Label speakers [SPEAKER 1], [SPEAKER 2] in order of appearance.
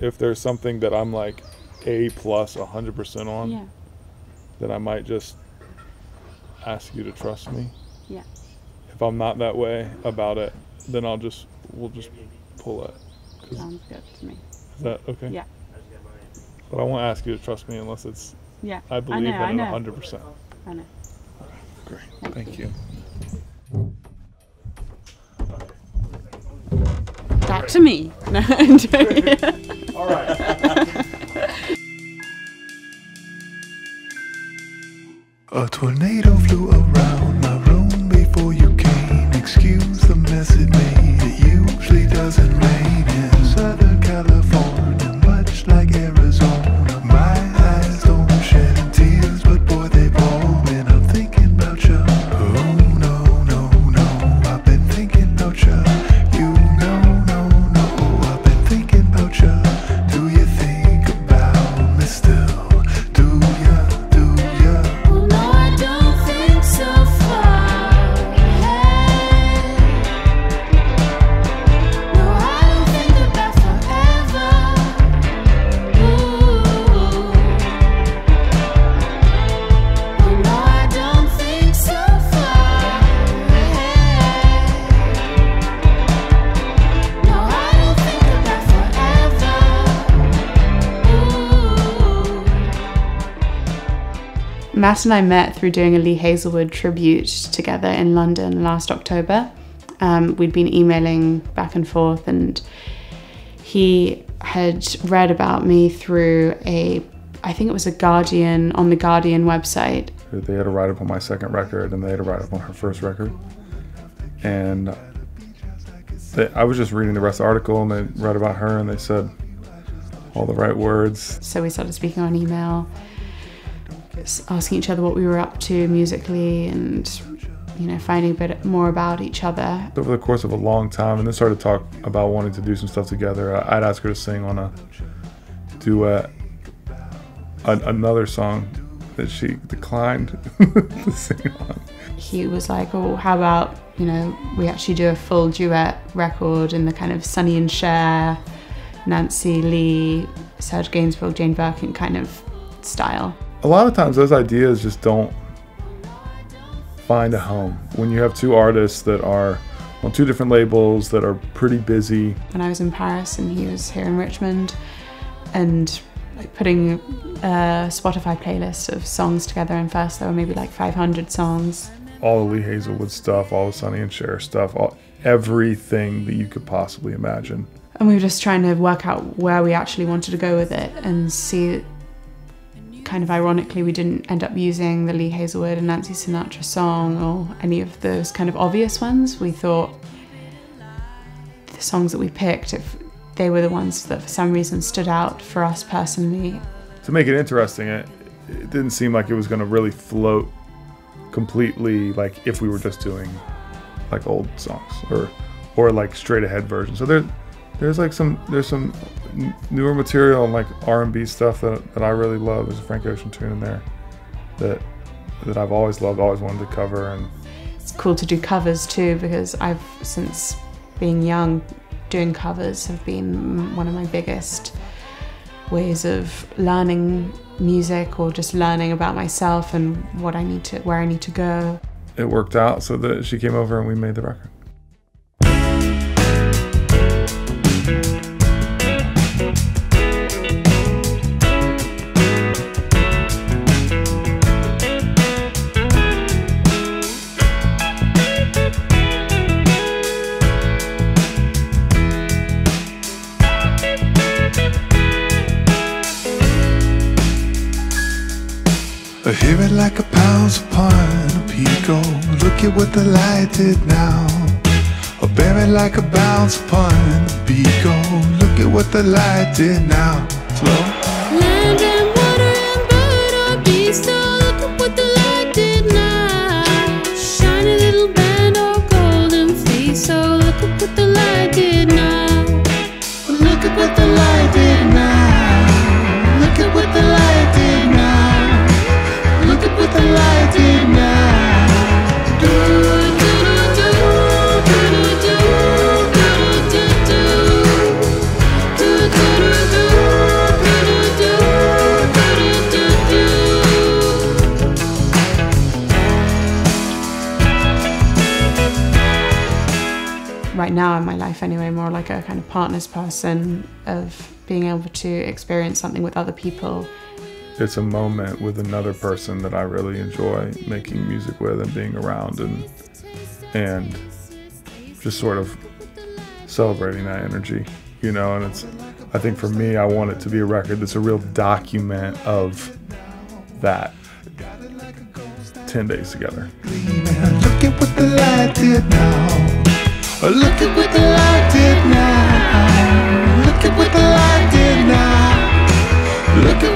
[SPEAKER 1] if there's something that I'm like a plus 100% on,
[SPEAKER 2] Yeah.
[SPEAKER 1] then I might just ask you to trust me.
[SPEAKER 2] Yeah.
[SPEAKER 1] If I'm not that way about it, then I'll just we'll just pull it. 'Cause-
[SPEAKER 2] Sounds good to me.
[SPEAKER 1] Is that okay?
[SPEAKER 2] Yeah.
[SPEAKER 1] But I won't ask you to trust me unless it's
[SPEAKER 2] Yeah.
[SPEAKER 1] I believe
[SPEAKER 2] know, I
[SPEAKER 1] in it
[SPEAKER 2] know.
[SPEAKER 1] 100%.
[SPEAKER 2] I know.
[SPEAKER 1] Great. Thank you.
[SPEAKER 2] Back to me. No, I'm joking.
[SPEAKER 1] All right.
[SPEAKER 3] A tornado flew around my room before you came. Excuse the mess it made. It usually doesn't rain in Southern
[SPEAKER 2] Matt and I met through doing a Lee Hazlewood tribute together in London last October. Um, we'd been emailing back and forth, and he had read about me through a, I think it was a Guardian on the Guardian website.
[SPEAKER 1] They had a write up on my second record, and they had a write up on her first record. And they, I was just reading the rest of the article, and they read about her, and they said all the right words.
[SPEAKER 2] So we started speaking on email, asking each other what we were up to musically, and you know, finding a bit more about each other.
[SPEAKER 1] Over the course of a long time, and then started to talk about wanting to do some stuff together. I'd ask her to sing on a duet, an, another song that she declined to sing on.
[SPEAKER 2] he was like, "Oh, how about you know we actually do a full duet record in the kind of Sonny and Cher, Nancy Lee, Serge Gainsbourg, Jane Birkin kind of style."
[SPEAKER 1] A lot of times those ideas just don't find a home when you have two artists that are on two different labels that are pretty busy
[SPEAKER 2] When I was in Paris and he was here in Richmond, and like putting a Spotify playlist of songs together, and first there were maybe like 500 songs.
[SPEAKER 1] all the lee hazlewood stuff all the sonny and Cher stuff all, everything that you could possibly imagine
[SPEAKER 2] And we were just trying to work out where we actually wanted to go with it and see. Kind of ironically, we didn't end up using the Lee Hazlewood and Nancy Sinatra song or any of those kind of obvious ones. We thought the songs that we picked, if they were the ones that for some reason stood out for us personally,
[SPEAKER 1] to make it interesting it, it didn't seem like it was going to really float completely like if we were just doing like old songs or or like straight ahead versions so there there's like some there's some newer material and like r&b stuff that, that i really love there's a frank ocean tune in there that that i've always loved always wanted to cover and
[SPEAKER 2] it's cool to do covers too because I've since being young doing covers have been one of my biggest ways of learning music or just learning about myself and what I need to where I need to go.
[SPEAKER 1] it worked out so that she came over and we made the record
[SPEAKER 3] I hear it like a pounce upon a pico. Look at what the light did now. I bear it like a bounce upon a pico. Look at what the light did now. Slow.
[SPEAKER 4] Land and water and bird or beast, oh, look at what the light did now. Shiny little band or golden fleece, oh, look at what the light did now.
[SPEAKER 3] Look at what the light
[SPEAKER 2] anyway, more like a kind of partners person of being able to experience something with other people.
[SPEAKER 1] It's a moment with another person that I really enjoy making music with and being around and and just sort of celebrating that energy, you know. And it's I think for me, I want it to be a record that's a real document of that. Ten days together.
[SPEAKER 3] Look at what the light did now. Look at what the light did now. Look at